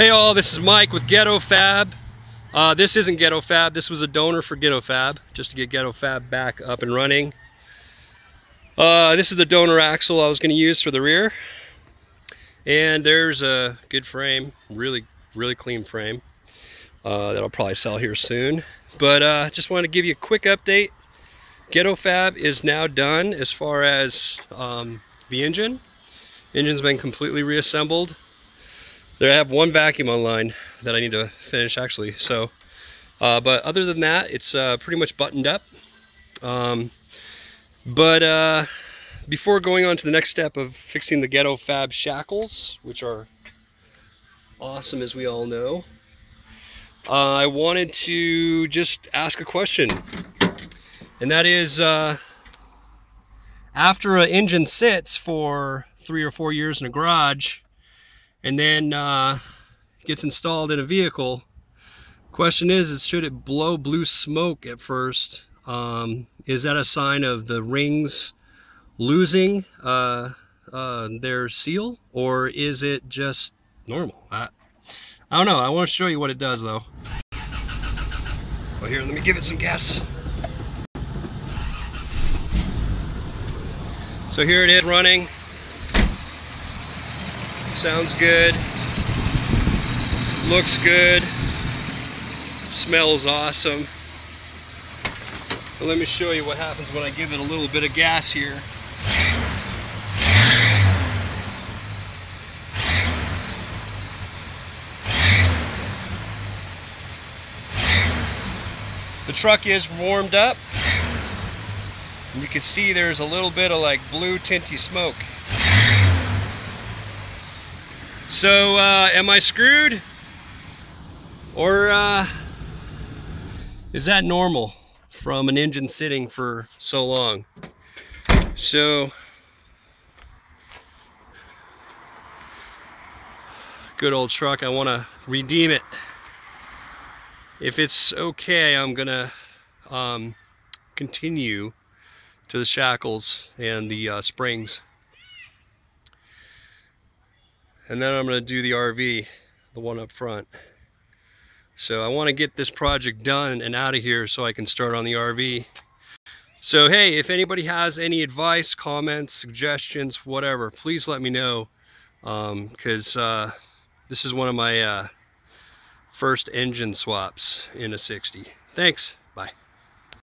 Hey all, this is Mike with Ghetto Fab. Uh, this isn't Ghetto Fab, this was a donor for Ghetto Fab, just to get Ghetto Fab back up and running. Uh, this is the donor axle I was going to use for the rear. And there's a good frame, really, really clean frame uh, that I'll probably sell here soon. But uh, just wanted to give you a quick update. Ghetto Fab is now done as far as um, the engine. Engine's been completely reassembled. There I have one vacuum online that I need to finish actually. So, uh, but other than that, it's uh, pretty much buttoned up. Um, but uh, before going on to the next step of fixing the Ghetto Fab shackles, which are awesome as we all know, uh, I wanted to just ask a question. And that is, uh, after an engine sits for three or four years in a garage, and then uh, gets installed in a vehicle. Question is, is should it blow blue smoke at first? Um, is that a sign of the rings losing uh, uh, their seal, or is it just normal? I, I don't know. I want to show you what it does, though. Well, here, let me give it some gas. So here it is running. Sounds good. Looks good. Smells awesome. But let me show you what happens when I give it a little bit of gas here. The truck is warmed up. And you can see there's a little bit of like blue tinty smoke. So, uh, am I screwed? Or uh, is that normal from an engine sitting for so long? So, good old truck, I want to redeem it. If it's okay, I'm gonna um, continue to the shackles and the uh, springs. And then I'm going to do the RV, the one up front. So I want to get this project done and out of here so I can start on the RV. So hey, if anybody has any advice, comments, suggestions, whatever, please let me know. Because um, uh, this is one of my uh, first engine swaps in a 60. Thanks.